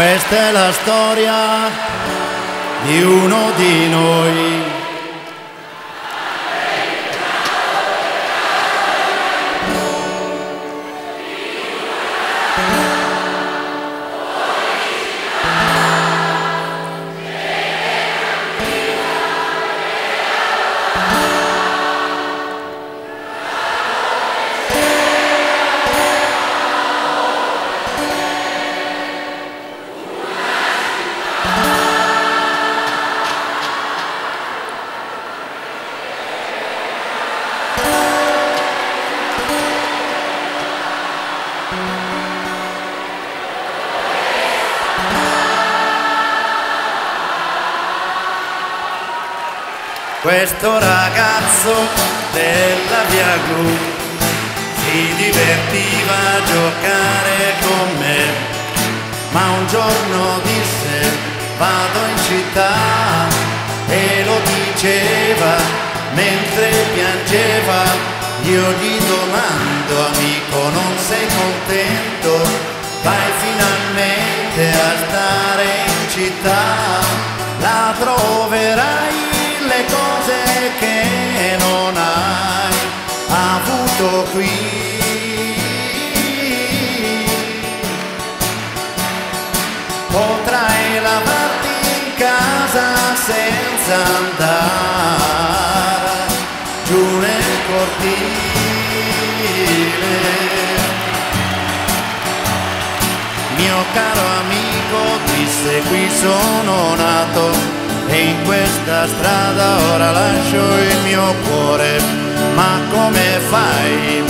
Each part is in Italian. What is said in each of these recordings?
Questa è la storia di uno di noi. Questo ragazzo della via Gru si divertiva a giocare con me, ma un giorno disse vado in città e lo diceva mentre piangeva. Io gli domando amico non sei contento? Vai finalmente a stare in città, la troverai qui. Potrai lavarti in casa senza andare giù nel cortile. Mio caro amico disse qui sono nato e in questa strada ora lascio il mio cuore, ma come fai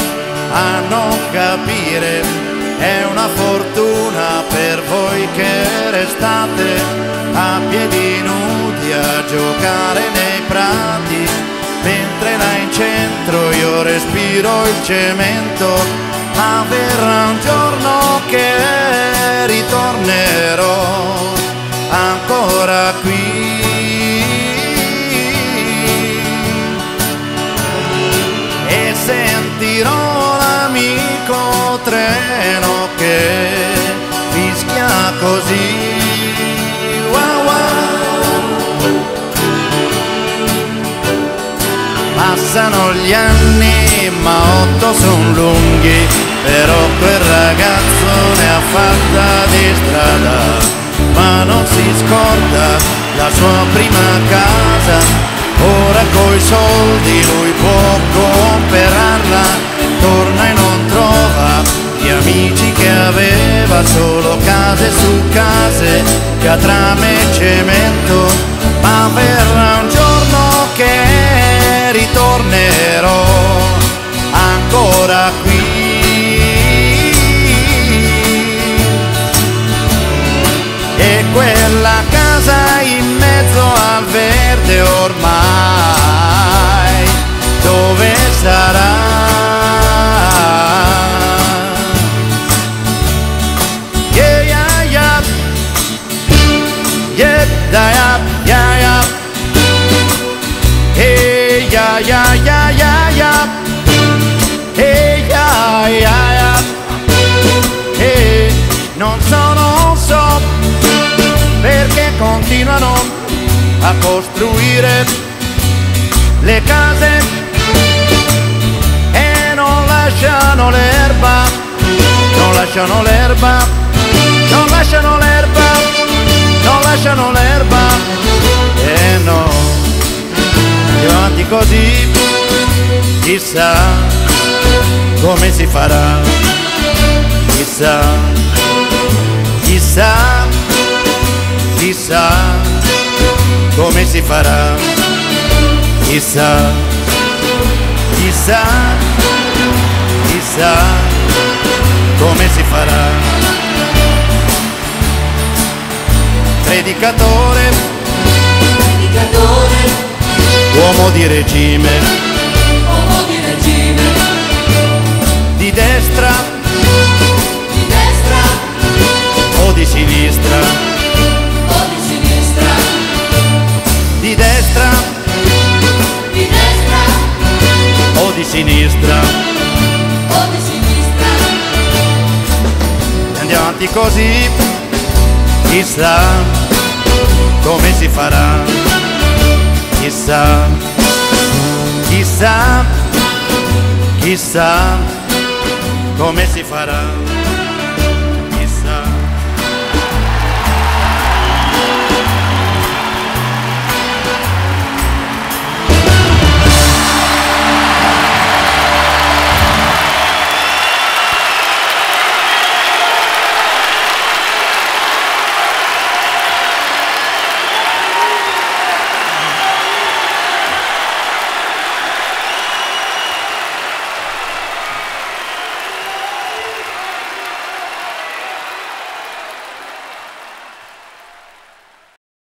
a non capire? È una fortuna per voi che restate a piedi nudi a giocare nei prati, mentre là in centro io respiro il cemento, ma verrà un giorno che Passano gli anni ma otto son lunghi, però quel ragazzo ne ha fatta di strada ma non si scorda la sua prima casa. Ora coi soldi lui può comprarla, torna e non trova gli amici che aveva, solo case su case, catrame e cemento. Ma verrà un giorno che verde ormai dove sarà? Costruire le case e non lasciano l'erba, non lasciano l'erba, non lasciano l'erba, non lasciano l'erba. E no, andiamo avanti così, chissà come si farà, chissà chissà si farà, chissà, chissà, chissà come si farà. Predicatore, predicatore, uomo di regime, uomo di sinistra. o di sinistra, Andiamo avanti così, chissà come si farà, chissà, chissà, chissà come si farà.